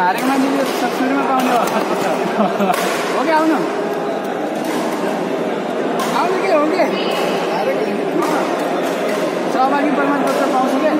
हारेको मान्छेले सुरुमा पाउने हो कि आउनु आउनु के हो कि सहभागी प्रमाणपत्र पाउँछु क्या